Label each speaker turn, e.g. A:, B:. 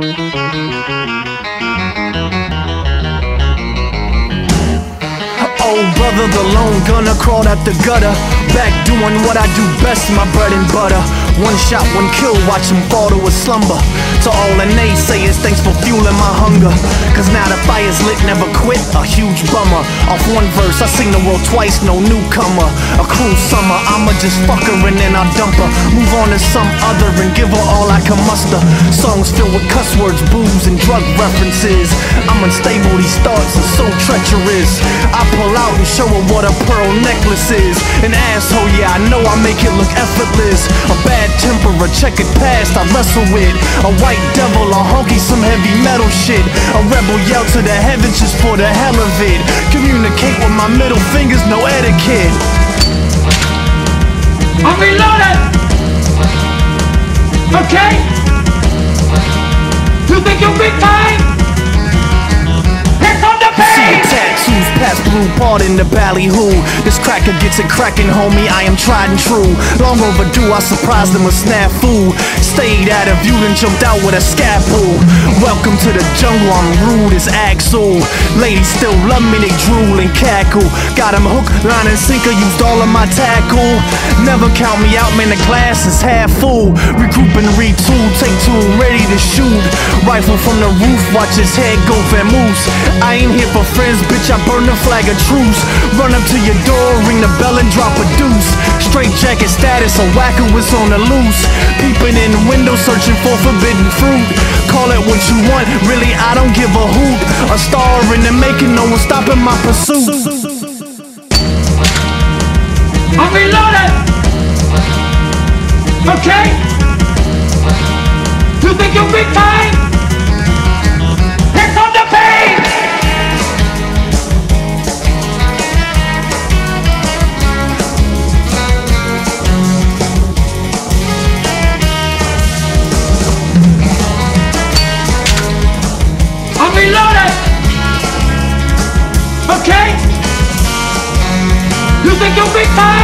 A: Old brother, the lone gunner, crawled out the gutter. Back doing what I do best, my bread and butter. One shot, one kill, watch him fall to a slumber. To all the naysayers, thanks for fueling my hunger. Cause now the fire's lit, never quit, a huge bummer. Off one verse, I seen the world twice, no newcomer. A cruel summer, I'ma just fuck her and then I'll dump her. Move on to some other and give her all I can muster. Songs filled with cuss words, booze, and drug references. I'm unstable, these thoughts are so treacherous. I pull out and show her what a pearl necklace is. An asshole, yeah, I know I make it look effortless. A bad temper, a checkered past I wrestle with. A white devil, a honky, some heavy metal shit. A rebel yell to the heavens just for the hell of it. Communicate with my middle fingers, no etiquette.
B: I'm reloaded! Okay? You think you're big time?
A: Part in the ballyhoo. This cracker gets it cracking, homie. I am tried and true. Long overdue, I surprised them with snafu. Stayed out of view, then jumped out with a scalpel. Welcome to the jungle, I'm rude as Axl. Ladies still love me, they drool and cackle. Got 'em hook, line, and sinker, used all of my tackle. Never count me out, man, the glass is half full. Regroup and retool, take two, ready to shoot. Rifle from the roof, watch his head go for moose. I ain't here for friends, bitch, I burn the flag of truce. Run up to your door, ring the bell and drop a deuce. Straight jacket status, a whacker was on the loose. Peeping in the window, searching for forbidden fruit. Call it what you want, really, I don't give a hoot. A star in the making, no one stopping my pursuit.
B: I'm reloaded! Okay? Okay? You think you're big time?